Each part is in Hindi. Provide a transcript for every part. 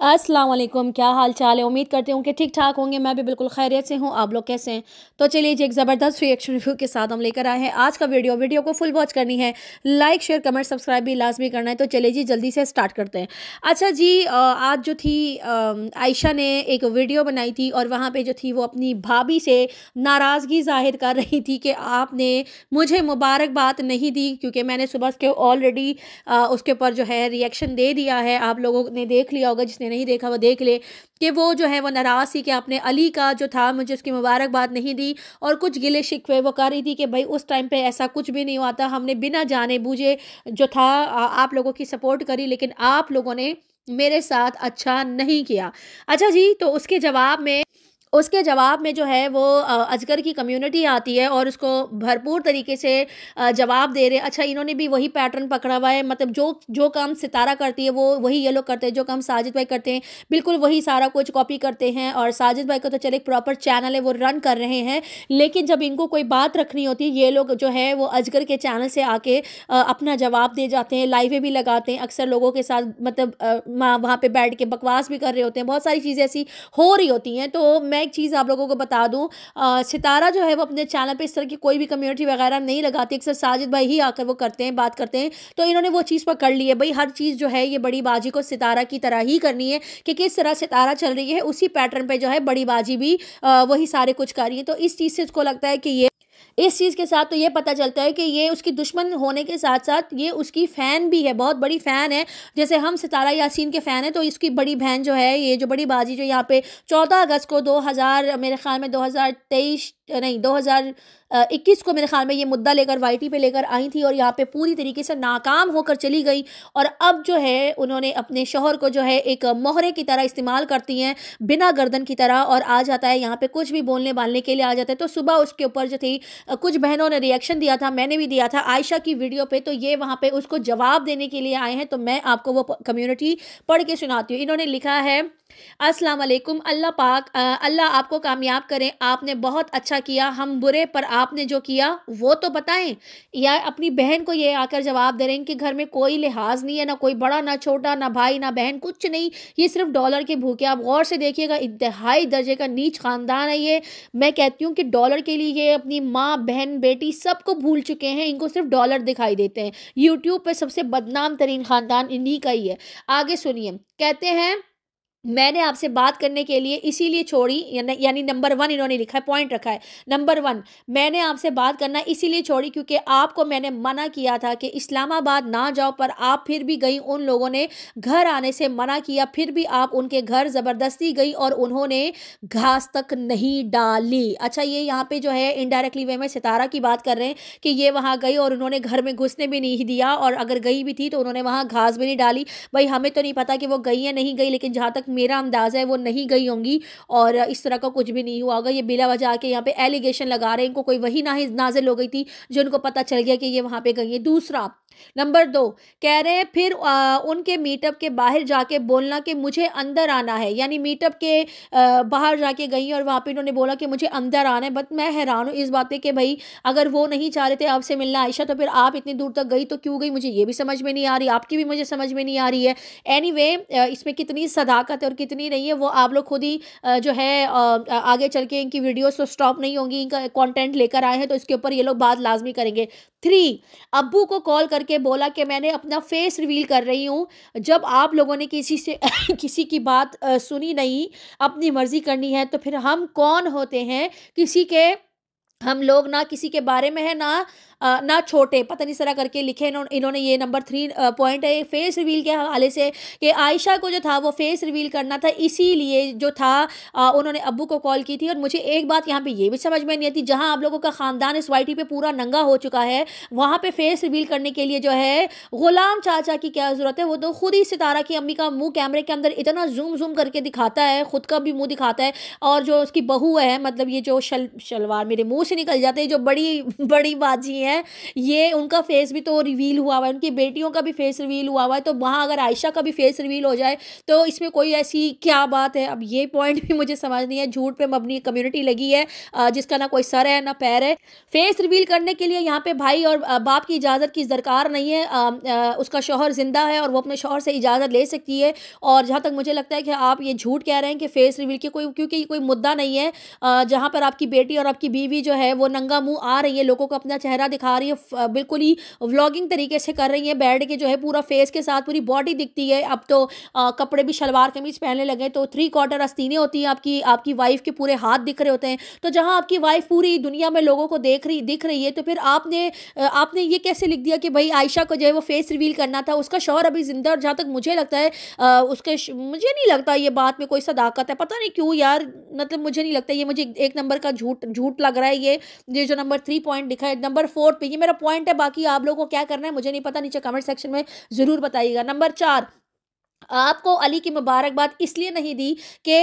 वालेकुम क्या हाल चाल है? उम्मीद करती हूँ कि ठीक ठाक होंगे। मैं भी बिल्कुल खैरियत से हूँ। आप लोग कैसे हैं? तो चलिए जी, एक ज़बरदस्त रिएक्शन रिव्यू के साथ हम लेकर आए हैं। आज का वीडियो वीडियो को फुल वॉच करनी है। लाइक शेयर कमेंट सब्सक्राइब भी लाजमी करना है। तो चलिए जी, जल्दी से स्टार्ट करते हैं। अच्छा जी आज जो थी आयशा ने एक वीडियो बनाई थी और वहाँ पर जो थी वो अपनी भाभी से नाराज़गी ज़ाहिर कर रही थी कि आपने मुझे मुबारकबाद नहीं दी, क्योंकि मैंने सुबह के ऑलरेडी उसके ऊपर जो है रिएक्शन दे दिया है। आप लोगों ने देख लिया होगा जिसने नहीं देखा, वो देख ले कि वो जो है, वो नाराज़ थी कि आपने अली का जो था, मुझे उसकी मुबारकबाद नहीं दी और कुछ गिले शिकवे वो कर रही थी कि भाई उस टाइम पे ऐसा कुछ भी नहीं हुआ था। हमने बिना जाने बूझे जो था आप लोगों की सपोर्ट करी, लेकिन आप लोगों ने मेरे साथ अच्छा नहीं किया। अच्छा जी तो उसके जवाब में उसके जवाब में जो है वो अजगर की कम्युनिटी आती है और उसको भरपूर तरीके से जवाब दे रहे अच्छा इन्होंने भी वही पैटर्न पकड़ा हुआ है मतलब जो जो काम सितारा करती है वो वही ये लोग करते हैं, जो काम साजिद भाई करते हैं, बिल्कुल वही सारा कुछ कॉपी करते हैं और साजिद भाई को तो चले प्रॉपर चैनल है, वो रन कर रहे हैं। लेकिन जब इनको कोई बात रखनी होती है, ये लोग जो है वो अजगर के चैनल से आके अपना जवाब दे जाते हैं लाइवें भी लगाते हैं, अक्सर लोगों के साथ मतलब वहाँ पर बैठ के बकवास भी कर रहे होते हैं, बहुत सारी चीज़ें ऐसी हो रही होती हैं तो मैं मैं एक चीज़ आप लोगों को बता दूँ सितारा जो है वो अपने चैनल पर इस तरह की कोई भी कम्युनिटी वगैरह नहीं लगाती, अक्सर साजिद भाई ही आकर वो करते हैं, बात करते हैं तो इन्होंने वो चीज़ पकड़ ली है। भाई, हर चीज़ जो है ये बड़ी बाजी को सितारा की तरह ही करनी है, कि किस तरह सितारा चल रही है, उसी पैटर्न पर जो है बड़ी बाजी भी वही सारे कुछ कर रही है। तो इस चीज़ से उसको लगता है कि ये इस चीज़ के साथ तो ये पता चलता है कि ये उसकी दुश्मन होने के साथ साथ ये उसकी फ़ैन भी है, बहुत बड़ी फ़ैन है। जैसे हम सितारा यासीन के फ़ैन हैं तो इसकी बड़ी बहन जो है, ये जो बड़ी बाजी जो यहाँ पे चौदह अगस्त को दो हज़ार, मेरे ख्याल में दो हज़ार तेईस, नहीं, दो हज़ार इक्कीस को मेरे ख्याल में ये मुद्दा लेकर वाईटी पे लेकर आई थी और यहाँ पे पूरी तरीके से नाकाम होकर चली गई और अब जो है उन्होंने अपने शोहर को जो है एक मोहरे की तरह इस्तेमाल करती हैं, बिना गर्दन की तरह और आ जाता है यहाँ पे कुछ भी बोलने बालने के लिए आ जाता है। तो सुबह उसके ऊपर जो थी कुछ बहनों ने रिएक्शन दिया था, मैंने भी दिया था आयशा की वीडियो पर तो ये वहाँ पर उसको जवाब देने के लिए आए हैं। तो मैं आपको वो कम्यूनिटी पढ़ के सुनाती हूँ। इन्होंने लिखा है अस्सलाम वालेकुम अल्लाह पाक अल्लाह आपको कामयाब करें। आपने बहुत अच्छा किया। हम बुरे पर आपने जो किया, वो तो बताएँ। या अपनी बहन को ये आकर जवाब दे रहे हैं कि घर में कोई लिहाज नहीं है, ना कोई बड़ा, ना छोटा, ना भाई, ना बहन, कुछ नहीं। ये सिर्फ़ डॉलर के भूखे। आप गौर से देखिएगा, इंतहाई दर्जे का नीच ख़ानदान है ये। मैं कहती हूँ कि डॉलर के लिए ये अपनी माँ, बहन, बेटी सबको भूल चुके हैं। इनको सिर्फ़ डॉलर दिखाई देते हैं। यूट्यूब पर सबसे बदनाम तरीन ख़ानदान इन्हीं का ही है। आगे सुनिए। कहते हैं मैंने आपसे बात करने के लिए इसीलिए छोड़ी, यानी नंबर वन इन्होंने लिखा है पॉइंट रखा है। नंबर वन मैंने आपसे बात करना इसीलिए छोड़ी क्योंकि आपको मैंने मना किया था कि इस्लामाबाद ना जाओ, पर आप फिर भी गई उन लोगों ने घर आने से मना किया, फिर भी आप उनके घर ज़बरदस्ती गई और उन्होंने घास तक नहीं डाली। अच्छा ये यहाँ पर जो है इनडायरेक्टली वे में सितारा की बात कर रहे हैं कि ये वहाँ गई और उन्होंने घर में घुसने भी नहीं दिया, और अगर गई भी थी तो उन्होंने वहाँ घास भी नहीं डाली। भाई, हमें तो नहीं पता कि वो गई या नहीं गई, लेकिन जहाँ तक मेरा अंदाज़ा है, वो नहीं गई होंगी और इस तरह का कुछ भी नहीं हुआ होगा। ये बिला वजह के यहाँ पे एलिगेशन लगा रहे हैं। इनको कोई वही ना नाजिल हो गई थी जो उनको पता चल गया कि ये वहाँ पे गई है। दूसरा नंबर दो कह रहे हैं फिर आ, उनके मीटअप के बाहर जाके बोलना कि मुझे अंदर आना है। यानी मीटअप के आ, बाहर जाके गई और वहाँ पे उन्होंने बोला कि मुझे अंदर आना है। बट मैं हैरान हूँ इस बात पे कि भाई अगर वो नहीं चाह रहे थे आपसे मिलना आयशा तो फिर आप इतनी दूर तक गई तो क्यों गई? मुझे ये भी समझ में नहीं आ रही आपकी भी मुझे समझ में नहीं आ रही है। एनी anyway, इसमें कितनी सदाकत है और कितनी नहीं है वो आप लोग खुद ही जो है आगे चल के इनकी वीडियोज़ तो स्टॉप नहीं होंगी इनका कॉन्टेंट लेकर आए हैं तो इसके ऊपर ये लोग बात लाजमी करेंगे। थ्री, अब्बू को कॉल करके बोला कि मैंने अपना फेस रिवील कर रही हूँ। जब आप लोगों ने किसी से किसी की बात सुनी नहीं, अपनी मर्ज़ी करनी है तो फिर हम कौन होते हैं? किसी के, हम लोग ना किसी के बारे में है, ना ना छोटे, पता नहीं सरा करके लिखे इन्होंने ये नंबर थ्री पॉइंट है फेस रिवील के हवाले से कि आयशा को जो था वो फेस रिवील करना था, इसीलिए जो था उन्होंने अब्बू को कॉल की थी। और मुझे एक बात यहाँ पे ये भी समझ में नहीं आती, जहाँ आप लोगों का ख़ानदान इस वाईटी पे पूरा नंगा हो चुका है, वहाँ पे फेस रिवील करने के लिए जो है, गुलाम चाचा की क्या ज़रूरत है? वो तो खुद ही सितारा की अम्मी का मुँह कैमरे के अंदर इतना जूम जूम करके दिखाता है, खुद का भी मुँह दिखाता है, और जो उसकी बहू है मतलब ये जो शल, शलवार मेरे मुँह से निकल जाते हैं, जो बड़ी बड़ी बाजी है हैं। ये उनका फेस भी तो रिवील हुआ हुआ है, उनकी बेटियों का भी फेस रिवील हुआ हुआ है तो वहाँ अगर आयशा का भी फेस रिवील हो जाए तो इसमें कोई ऐसी क्या बात है? अब ये पॉइंट भी मुझे समझ नहीं है, झूठ पे अपनी कम्युनिटी लगी है जिसका ना कोई सर है, ना पैर है। फेस रिवील करने के लिए यहाँ पे भाई और बाप की इजाज़त की दरकार नहीं है उसका शोहर ज़िंदा है और वो अपने शोहर से इजाज़त ले सकती है। और जहाँ तक मुझे लगता है कि आप ये झूठ कह रहे हैं कि फेस रिवील की कोई, क्योंकि कोई मुद्दा नहीं है जहाँ पर आपकी बेटी और आपकी बीवी जो है, वो नंगा मुँह आ रही है, लोगों को अपना चेहरा दिखा रही है बिल्कुल ही व्लॉगिंग तरीके से कर रही है। बैठ के जो है पूरा फेस के साथ पूरी बॉडी दिखती है। अब तो आ, कपड़े भी शलवार कमीज पहनने लगे तो थ्री क्वार्टर अस्तीने होती हैं आपकी आपकी वाइफ के पूरे हाथ दिख रहे होते हैं। तो जहाँ आपकी वाइफ पूरी दुनिया में लोगों को देख रही दिख रही है तो फिर आपने आपने ये कैसे लिख दिया कि भाई आयशा को जो है वो फेस रिवील करना था? उसका शोहर अभी ज़िंदा और जहाँ तक मुझे लगता है उसके मुझे नहीं लगता ये बात में कोई सदाकत है। पता नहीं क्यों यार मतलब मुझे नहीं लगता ये मुझे एक नंबर का झूठ झूठ लग रहा है ये। ये जो नंबर थ्री पॉइंट दिखा है नंबर फोर पे। ये मेरा पॉइंट है, बाकी आप लोगों को क्या करना है, मुझे नहीं पता, नीचे कमेंट सेक्शन में ज़रूर बताइएगा। नंबर चार आपको अली की मुबारकबाद इसलिए नहीं दी कि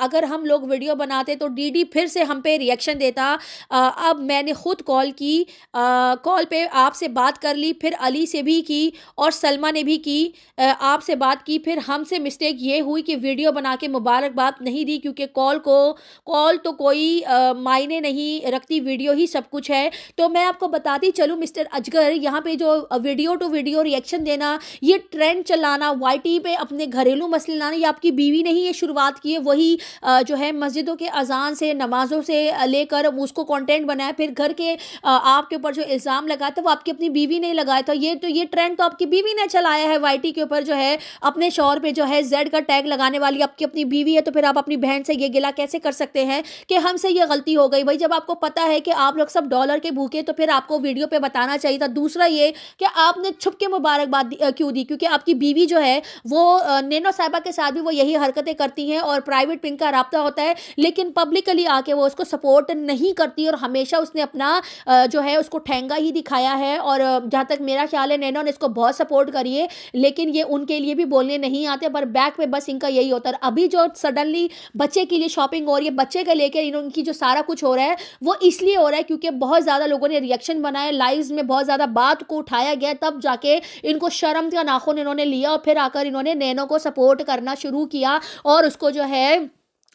अगर हम लोग वीडियो बनाते तो डीडी फिर से हम पे रिएक्शन देता। आ, अब मैंने ख़ुद कॉल की कॉल पे आपसे बात कर ली फिर अली से भी की और सलमा ने भी की आपसे बात की फिर हमसे मिस्टेक ये हुई कि वीडियो बना के मुबारकबाद नहीं दी क्योंकि कॉल को कॉल तो कोई मायने नहीं रखती वीडियो ही सब कुछ है। तो मैं आपको बताती चलूँ मिस्टर अजगर यहाँ पर जो वीडियो टू वीडियो रिएक्शन देना ये ट्रेंड चलाना वाई टी पे अपने घरेलू मसले लाने, ये आपकी बीवी ने ही ये शुरुआत की है, वही जो है मस्जिदों के अजान से, नमाज़ों से लेकर उसको कंटेंट बनाया, फिर घर के आपके ऊपर जो इल्ज़ाम लगाया था, वो आपकी अपनी बीवी ने लगाया था। ये तो ये ट्रेंड तो आपकी बीवी ने चलाया है वाईटी के ऊपर जो है, अपने शौर पर जो है जेड का टैग लगाने वाली आपकी अपनी बीवी है तो फिर आप अपनी बहन से ये गिला कैसे कर सकते हैं कि हमसे ये गलती हो गई? भाई जब आपको पता है कि आप लोग सब डॉलर के भूखे तो फिर आपको वीडियो पे बताना चाहिए था। दूसरा ये कि आपने छुप के मुबारकबाद क्यों दी? क्योंकि आपकी बीवी जो है, वो नैनो साहिबा के साथ भी वो यही हरकतें करती हैं और प्राइवेट पिंक का रबता होता है, लेकिन पब्लिकली आके वो उसको सपोर्ट नहीं करती और हमेशा उसने अपना जो है उसको ठेंगा ही दिखाया है और जहाँ तक मेरा ख्याल है नैनो ने इसको बहुत सपोर्ट करी है, लेकिन ये उनके लिए भी बोलने नहीं आते, पर बैक में बस इनका यही होता है। अभी जो सडनली बच्चे के लिए शॉपिंग हो रही है, बच्चे के लेकर इनकी जो सारा कुछ हो रहा है, वो इसलिए हो रहा है क्योंकि बहुत ज़्यादा लोगों ने रिएक्शन बनाया लाइव में बहुत ज़्यादा बात को उठाया गया, तब जाके इनको शर्म का नाखून इन्होंने लिया और फिर आकर इन्होंने नैनो को सपोर्ट करना शुरू किया और उसको जो है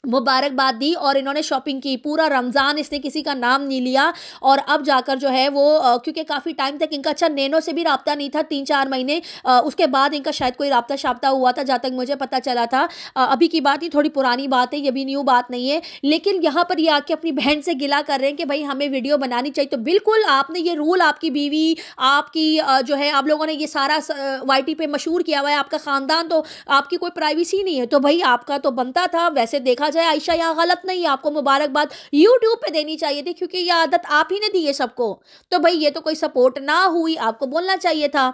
मुबारकबाद दी और इन्होंने शॉपिंग की, पूरा रमज़ान इसने किसी का नाम नहीं लिया और अब जाकर जो है वो क्योंकि काफ़ी टाइम तक इनका अच्छा नैनो से भी रबता नहीं था तीन चार महीने उसके बाद इनका शायद कोई रबता शाबता हुआ था, जहाँ तक मुझे पता चला था। अभी की बात नहीं, थोड़ी पुरानी बात है, ये भी न्यू बात नहीं है, लेकिन यहाँ पर ये आके अपनी बहन से गिला कर रहे हैं कि भाई हमें वीडियो बनानी चाहिए। तो बिल्कुल आपने ये रूल आपकी बीवी, आपकी जो है आप लोगों ने ये सारा वाईटी पे मशहूर किया हुआ है, आपका ख़ानदान तो आपकी कोई प्राइवेसी नहीं है। तो भाई आपका तो बनता था, वैसे देखा जाए आयशा, यहाँ गलत नहीं है, आपको मुबारकबाद यूट्यूब पे देनी चाहिए थी, क्योंकि ये आदत आप ही ने दी है सबको। तो भाई, ये तो कोई सपोर्ट ना हुई, आपको बोलना चाहिए था।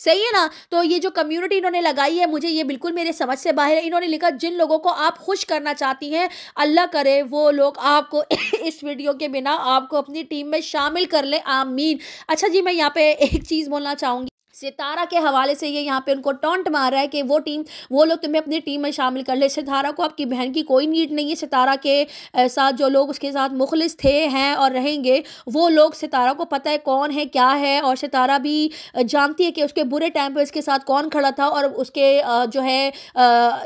सही है ना? तो ये जो कम्युनिटी इन्होंने लगाई है, मुझे ये बिल्कुल मेरे समझ से बाहर है। इन्होंने लिखा, जिन लोगों को आप खुश करना चाहती हैं, अल्लाह करे, वो लोग आपको इस वीडियो के बिना आपको अपनी टीम में शामिल कर ले। आमीन। अच्छा जी, मैं यहाँ पे एक चीज़ बोलना चाहूँगी। सितारा के हवाले से ये यहाँ पे उनको टॉन्ट मार रहा है कि वो टीम, वो लोग तुम्हें अपनी टीम में शामिल कर ले। सितारा को आपकी बहन की कोई नीड नहीं है। सितारा के साथ जो लोग उसके साथ मुखलिस थे, हैं और रहेंगे, वो लोग सितारा को पता है कौन है, क्या है? और सितारा भी जानती है कि उसके बुरे टाइम पर उसके साथ कौन खड़ा था और उसके जो है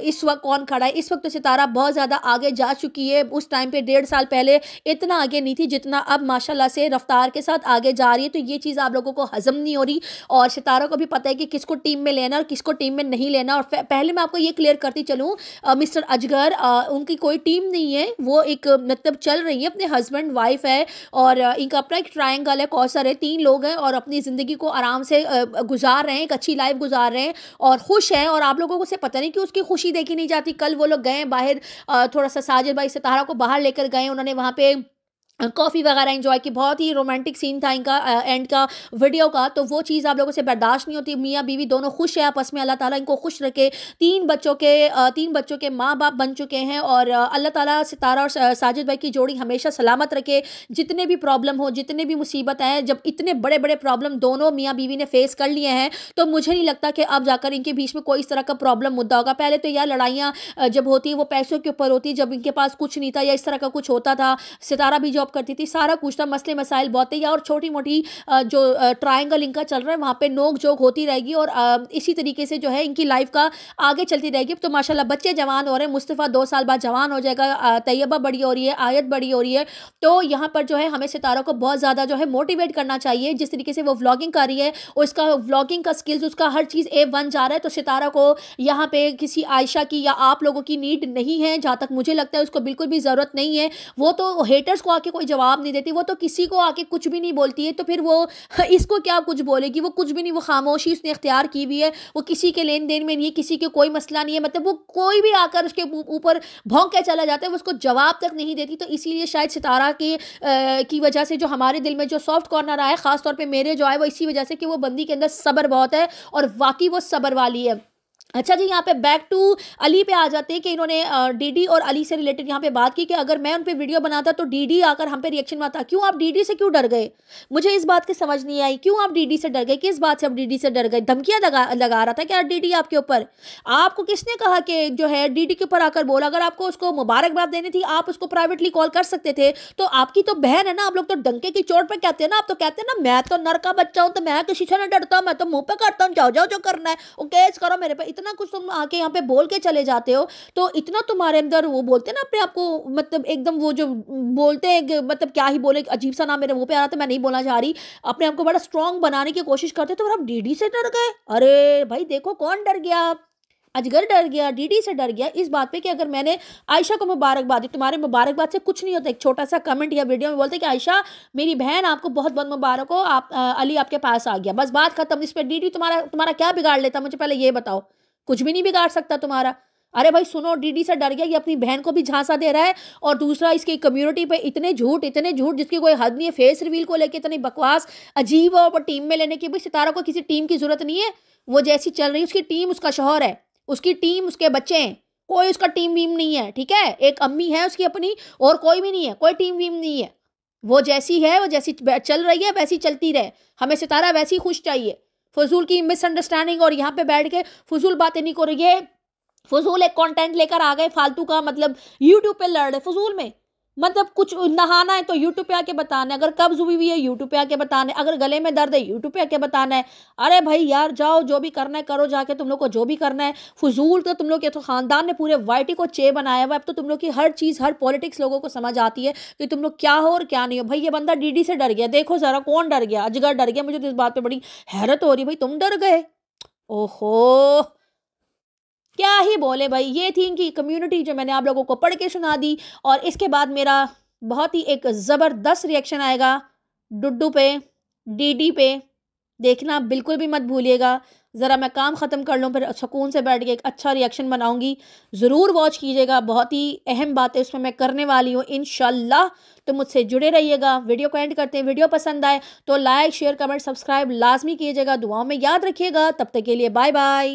इस वक्त कौन खड़ा है। इस वक्त तो सितारा बहुत ज़्यादा आगे जा चुकी है। उस टाइम पर डेढ़ साल पहले इतना आगे नहीं थी जितना अब माशाला से रफ्तार के साथ आगे जा रही है। तो ये चीज़ आप लोगों को हज़म नहीं हो रही और सितारा सितारों को भी पता है कि किसको टीम में लेना और किसको टीम में नहीं लेना और पहले मैं आपको ये क्लियर करती चलूँ मिस्टर अजगर आ, उनकी कोई टीम नहीं है। वो एक मतलब चल रही है अपने हस्बैंड वाइफ है और इनका अपना एक ट्रायंगल है कौसर है तीन लोग हैं और अपनी ज़िंदगी को आराम से गुजार रहे हैं एक अच्छी लाइफ गुजार रहे हैं और खुश हैं और आप लोगों को से पता नहीं कि उसकी खुशी देखी नहीं जाती। कल वो लोग गए बाहर थोड़ा सा साजिद भाई सितारा को बाहर लेकर गए उन्होंने वहाँ पे कॉफ़ी वगैरह एंजॉय की, बहुत ही रोमांटिक सीन था इनका एंड का वीडियो का तो वो चीज़ आप लोगों से बर्दाश्त नहीं होती। मियाँ बीवी दोनों खुश है आपस में, अल्लाह ताला इनको खुश रखे। तीन बच्चों के तीन बच्चों के माँ बाप बन चुके हैं और अल्लाह ताला सितारा और साजिद भाई की जोड़ी हमेशा सलामत रखे। जितने भी प्रॉब्लम हो, जितने भी मुसीबत हैं जब इतने बड़े बड़े प्रॉब्लम दोनों मियाँ बीवी ने फेस कर लिए हैं तो मुझे नहीं लगता कि अब जाकर इनके बीच में कोई इस तरह का प्रॉब्लम मुद्दा होगा। पहले तो यार लड़ाइयाँ जब होती, वो पैसों के ऊपर होती, जब इनके पास कुछ नहीं था या इस तरह का कुछ होता था, सितारा भी जॉब करती थी। सारा कुछ था मसले मसाइल बहुत ही और छोटी मोटी जो ट्राइंगल इनका चल रहा है, वहाँ पर नोक जोक होती रहेगी और इसी तरीके से जो है इनकी लाइफ का आगे चलती रहेगी। तो माशाल्लाह बच्चे जवान हो रहे हैं। मुस्तफ़ा दो साल बाद जवान हो जाएगा। तैयबा बड़ी हो रही है, आयत बड़ी हो रही है। तो यहाँ पर जो है हमें सितारों को बहुत ज़्यादा जो है मोटिवेट करना चाहिए। जिस तरीके से वो व्लॉगिंग कर रही है, उसका व्लॉगिंग का स्किल्स उसका हर चीज़ ए वन जा रहा है तो सितारा को यहाँ पे किसी आयशा की या आप लोगों की नीड नहीं है। जहाँ तक मुझे लगता है, उसको बिल्कुल भी ज़रूरत नहीं है। वो तो हेटर्स को आके कोई जवाब नहीं देती, वो तो किसी को आके कुछ भी नहीं बोलती है तो फिर वो इसको क्या कुछ बोलेगी? वो कुछ भी नहीं, वो खामोशी उसने इख्तियार की हुई है, वो किसी के लेन देन में नहीं है, किसी के कोई मसला नहीं है मतलब वो कोई भी आकर उसके ऊपर भोंक के चला जाता है, वो उसको जवाब तक नहीं देती तो इसीलिए शायद सितारा की की वजह से जो हमारे दिल में जो सॉफ्ट कॉर्नर आया, ख़ासतौर पर मेरे जो आए, वो इसी वजह से कि वो बंदी के अंदर सब्र बहुत है और वाकई वो सब्र वाली है। अच्छा जी, यहाँ पे बैक टू अली पे आ जाते हैं कि इन्होंने डीडी और अली से रिलेटेड यहाँ पे बात की कि अगर मैं उन पर वीडियो बनाता तो डीडी आकर हम पे रिएक्शन में क्यों आप डीडी से क्यों डर गए? मुझे इस बात की समझ नहीं आई। क्यों आप डीडी से डर गए? किस बात से आप डीडी से डर गए? धमकियाँ लगा लगा रहा था क्या डीडी आपके ऊपर? आपको किसने कहा कि जो है डीडी के ऊपर आकर बोला? अगर आपको उसको मुबारकबाद देनी थी, आप उसको प्राइवेटली कॉल कर सकते थे। तो आपकी तो बहन है ना, आप लोग तो डंके की चोट पर कहते हैं ना, आप तो कहते हैं ना, मैं तो नर का बच्चा हूँ तो मैं किसी से नहीं डरता, मैं तो मुँह पर करता हूँ, जाओ जाओ, जो करना है। वो केस करो मेरे पे। इतना कुछ तुम आके यहाँ पे बोल के चले जाते हो तो इतना तुम्हारे अंदर वो बोलते ना अपने आपको मतलब एकदम वो जो बोलते हैं मतलब क्या ही बोले अजीब सा नाम मेरे मुँह पे आ रहा था मैं नहीं बोलना चाह रही। अपने आप को बड़ा स्ट्रांग बनाने की कोशिश करते तो आप डीडी से डर गए। अरे भाई देखो कौन डर गया। अजगर डर गया डीडी से डर गया। इस बात पे कि अगर मैंने आयशा को मुबारकबाद दी तुम्हारे मुबारकबाद से कुछ नहीं होता। एक छोटा सा कमेंट या वीडियो में बोलते कि आयशा मेरी बहन आपको बहुत बहुत मुबारक हो आप आ, अली आपके पास आ गया। बस बात खत्म। इस पर डीडी तुम्हारा तुम्हारा क्या बिगाड़ लेता? मुझे पहले ये बताओ। कुछ भी नहीं बिगाड़ सकता तुम्हारा। अरे भाई सुनो, डीडी से डर गया कि अपनी बहन को भी झांसा दे रहा है और दूसरा इसकी कम्युनिटी पे इतने झूठ इतने झूठ जिसकी कोई हद नहीं है। फेस रिवील को लेके इतनी बकवास, अजीब और टीम में लेने की भाई सितारा को किसी टीम की ज़रूरत नहीं है। वो जैसी चल रही है, उसकी टीम उसका शोहर है, उसकी टीम उसके बच्चे हैं। कोई उसका टीम वीम नहीं है, ठीक है? एक अम्मी है उसकी अपनी और कोई भी नहीं है, कोई टीम वीम नहीं है। वो जैसी है, वो जैसी चल रही है, वैसी चलती रहे। हमें सितारा वैसी खुश चाहिए। फजूल की मिसअंडरस्टैंडिंग और यहाँ पे बैठ के फजूल बातें नहीं करो ये फजूल एक कंटेंट लेकर आ गए, फालतू का मतलब यूट्यूब पे लड़ रहे, फजूल में। मतलब कुछ नहाना है तो यूट्यूब पे आके बताना है। अगर कब्ज हुई हुई है यूट्यूब पे आके बताना है। अगर गले में दर्द है यूट्यूब पे आके बताना है। अरे भाई यार, जाओ, जो भी करना है करो जाके। तुम लोग को जो भी करना है, फजूल तो तुम लोग के तो खानदान ने पूरे वाइटी को चे बनाया हुआ अब तो तुम लोग की हर चीज़, हर पॉलिटिक्स लोगों को समझ आती है कि तुम लोग क्या हो और क्या नहीं हो। भाई ये बंदा डी से डर गया। देखो ज़रा कौन डर गया। अजगर डर गया। मुझे तो इस बात पर बड़ी हैरत हो रही भाई तुम डर गए? ओहो! क्या ही बोले भाई? ये थी इनकी कम्युनिटी जो मैंने आप लोगों को पढ़ के सुना दी। और इसके बाद मेरा बहुत ही एक ज़बरदस्त रिएक्शन आएगा डुड्डू पे, डीडी पे। देखना, बिल्कुल भी मत भूलिएगा। ज़रा मैं काम ख़त्म कर लूँ, फिर सुकून से बैठ के एक अच्छा रिएक्शन बनाऊँगी। ज़रूर वॉच कीजिएगा, बहुत ही अहम बातें उसमें मैं करने वाली हूँ इन तो मुझसे जुड़े रहिएगा। वीडियो को एंड करते हैं। वीडियो पसंद आए तो लाइक शेयर कमेंट सब्सक्राइब लाजमी कीजिएगा। दुआओं में याद रखिएगा। तब तक के लिए बाय बाय